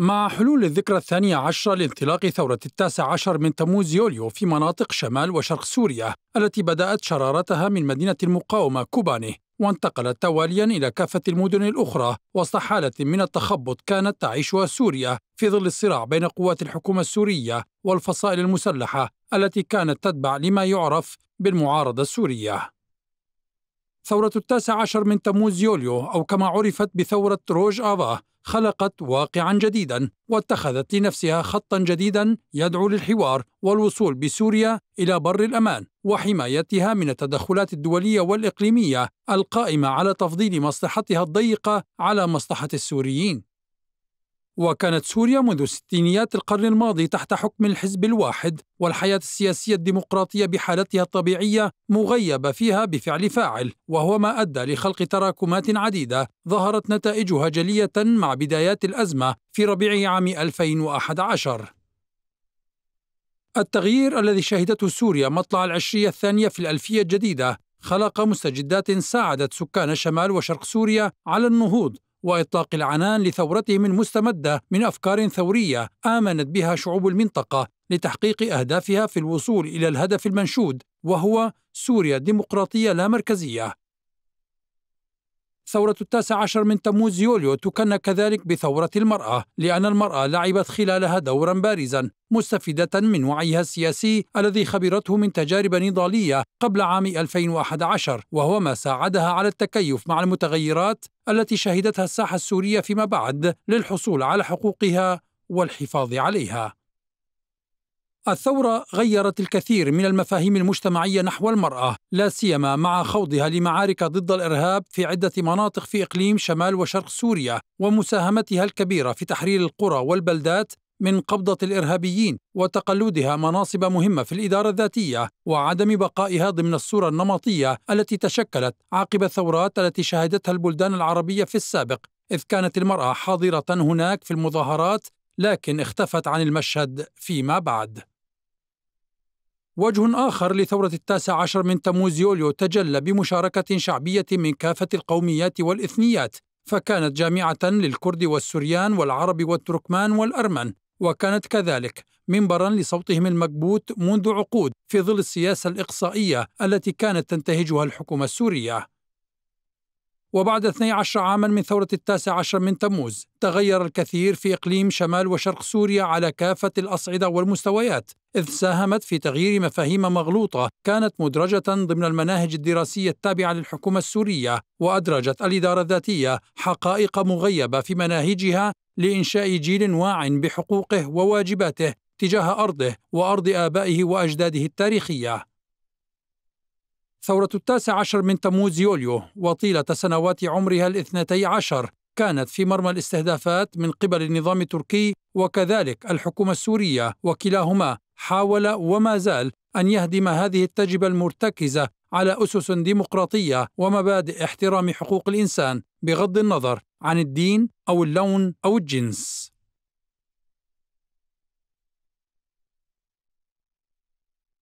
مع حلول الذكرى الثانية عشرة لانطلاق ثورة التاسع عشر من تموز يوليو في مناطق شمال وشرق سوريا التي بدأت شرارتها من مدينة المقاومة كوباني وانتقلت تواليا إلى كافة المدن الأخرى وسط حالة من التخبط كانت تعيشها سوريا في ظل الصراع بين قوات الحكومة السورية والفصائل المسلحة التي كانت تتبع لما يعرف بالمعارضة السورية. ثورة التاسع عشر من تموز يوليو أو كما عرفت بثورة روج آفا خلقت واقعا جديدا واتخذت لنفسها خطا جديدا يدعو للحوار والوصول بسوريا إلى بر الأمان وحمايتها من التدخلات الدولية والإقليمية القائمة على تفضيل مصلحتها الضيقة على مصلحة السوريين. وكانت سوريا منذ ستينيات القرن الماضي تحت حكم الحزب الواحد والحياة السياسية الديمقراطية بحالتها الطبيعية مغيبة فيها بفعل فاعل وهو ما أدى لخلق تراكمات عديدة ظهرت نتائجها جلية مع بدايات الأزمة في ربيع عام 2011 التغيير الذي شهدته سوريا مطلع العشرية الثانية في الألفية الجديدة خلق مستجدات ساعدت سكان شمال وشرق سوريا على النهوض وإطلاق العنان لثورتهم المستمده من أفكار ثورية آمنت بها شعوب المنطقة لتحقيق أهدافها في الوصول إلى الهدف المنشود وهو سوريا ديمقراطيه لا مركزية. ثورة التاسع عشر من تموز يوليو تكن كذلك بثورة المرأة لأن المرأة لعبت خلالها دورا بارزا مستفيدة من وعيها السياسي الذي خبرته من تجارب نضالية قبل عام 2011 وهو ما ساعدها على التكيف مع المتغيرات التي شهدتها الساحة السورية فيما بعد للحصول على حقوقها والحفاظ عليها. الثورة غيرت الكثير من المفاهيم المجتمعية نحو المرأة، لا سيما مع خوضها لمعارك ضد الإرهاب في عدة مناطق في إقليم شمال وشرق سوريا، ومساهمتها الكبيرة في تحرير القرى والبلدات من قبضة الإرهابيين وتقلدها مناصب مهمة في الإدارة الذاتية وعدم بقائها ضمن الصورة النمطية التي تشكلت عقب الثورات التي شهدتها البلدان العربية في السابق، إذ كانت المرأة حاضرة هناك في المظاهرات لكن اختفت عن المشهد فيما بعد. وجه آخر لثورة التاسع عشر من تموز يوليو تجلى بمشاركة شعبية من كافة القوميات والإثنيات فكانت جامعة للكرد والسريان والعرب والتركمان والأرمن وكانت كذلك منبرا لصوتهم المكبوت منذ عقود في ظل السياسة الإقصائية التي كانت تنتهجها الحكومة السورية وبعد 12 عاما من ثورة التاسع عشر من تموز تغير الكثير في إقليم شمال وشرق سوريا على كافة الأصعدة والمستويات إذ ساهمت في تغيير مفاهيم مغلوطة كانت مدرجة ضمن المناهج الدراسية التابعة للحكومة السورية وأدرجت الإدارة الذاتية حقائق مغيبة في مناهجها لإنشاء جيل واع بحقوقه وواجباته تجاه أرضه وأرض آبائه وأجداده التاريخية. ثورة التاسع عشر من تموز يوليو وطيلة سنوات عمرها الاثنتي عشر كانت في مرمى الاستهدافات من قبل النظام التركي وكذلك الحكومة السورية وكلاهما حاول وما زال أن يهدم هذه التجربة المرتكزة على أسس ديمقراطية ومبادئ احترام حقوق الإنسان بغض النظر عن الدين أو اللون أو الجنس.